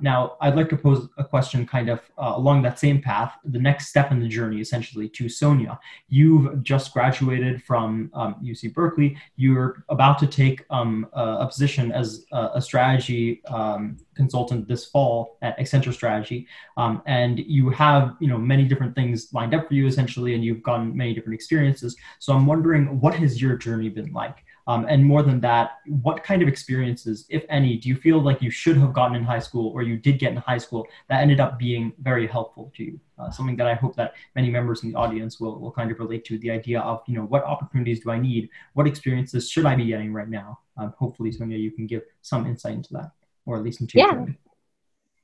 now, I'd like to pose a question kind of uh, along that same path, the next step in the journey, essentially, to Sonia. You've just graduated from um, UC Berkeley. You're about to take um, a, position as a, a strategy um, consultant this fall at Accenture Strategy, um, and you have you know many different things lined up for you essentially, and you've gotten many different experiences. So I'm wondering, what has your journey been like? Um, and more than that, what kind of experiences, if any, do you feel like you should have gotten in high school or you did get in high school that ended up being very helpful to you? Uh, something that I hope that many members in the audience will, will kind of relate to the idea of, you know, what opportunities do I need? What experiences should I be getting right now? Um, hopefully, Sonia, you can give some insight into that, or at least into yeah.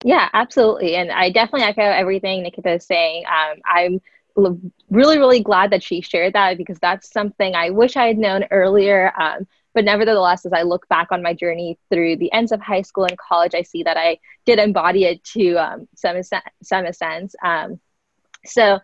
Yeah, absolutely. And I definitely echo everything Nikita is saying. Um, I'm really, really glad that she shared that because that's something I wish I had known earlier. Um, but nevertheless, as I look back on my journey through the ends of high school and college, I see that I did embody it to um, some, some sense. Um, so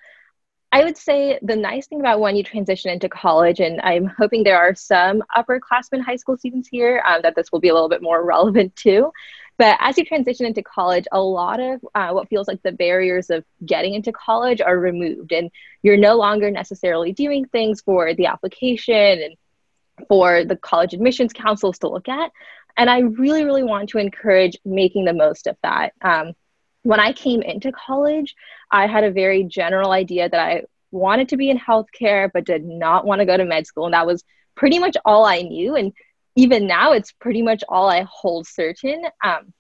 I would say the nice thing about when you transition into college, and I'm hoping there are some upperclassmen high school students here um, that this will be a little bit more relevant to, but as you transition into college, a lot of uh, what feels like the barriers of getting into college are removed, and you're no longer necessarily doing things for the application and for the college admissions councils to look at. And I really, really want to encourage making the most of that. Um, when I came into college, I had a very general idea that I wanted to be in healthcare, but did not want to go to med school. And that was pretty much all I knew. And even now it's pretty much all I hold certain. Um,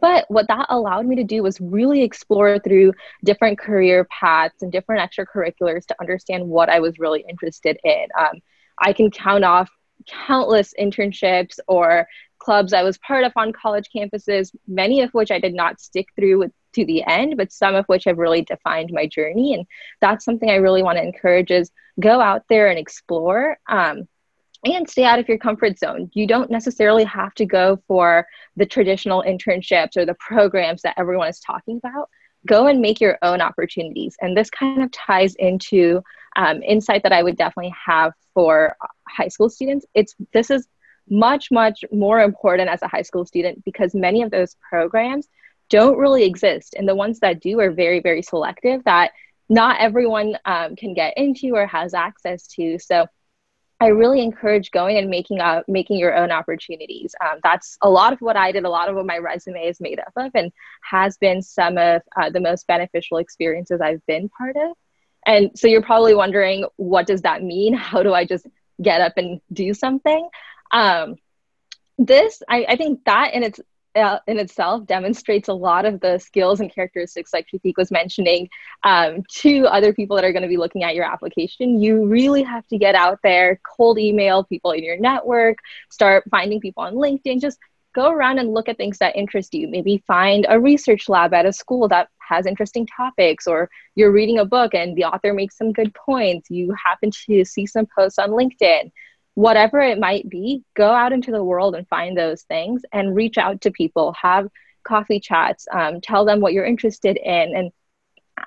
but what that allowed me to do was really explore through different career paths and different extracurriculars to understand what I was really interested in. Um, I can count off countless internships or clubs I was part of on college campuses, many of which I did not stick through with, to the end, but some of which have really defined my journey. And that's something I really want to encourage is go out there and explore. Um, and stay out of your comfort zone. You don't necessarily have to go for the traditional internships or the programs that everyone is talking about. Go and make your own opportunities. And this kind of ties into um, insight that I would definitely have for high school students. It's this is much, much more important as a high school student because many of those programs don't really exist. And the ones that do are very, very selective that not everyone um, can get into or has access to. So I really encourage going and making up making your own opportunities. Um, that's a lot of what I did. A lot of what my resume is made up of, and has been some of uh, the most beneficial experiences I've been part of. And so you're probably wondering, what does that mean? How do I just get up and do something? Um, this, I, I think that in its uh, in itself demonstrates a lot of the skills and characteristics like Shafiq was mentioning um, to other people that are going to be looking at your application. You really have to get out there, cold email people in your network, start finding people on LinkedIn, just go around and look at things that interest you. Maybe find a research lab at a school that has interesting topics, or you're reading a book and the author makes some good points. You happen to see some posts on LinkedIn whatever it might be, go out into the world and find those things and reach out to people, have coffee chats, um, tell them what you're interested in. And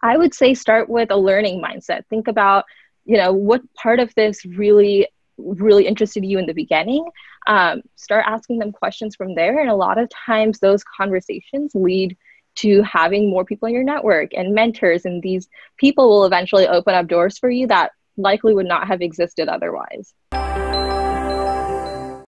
I would say start with a learning mindset. Think about, you know, what part of this really, really interested you in the beginning. Um, start asking them questions from there. And a lot of times those conversations lead to having more people in your network and mentors. And these people will eventually open up doors for you that likely would not have existed otherwise.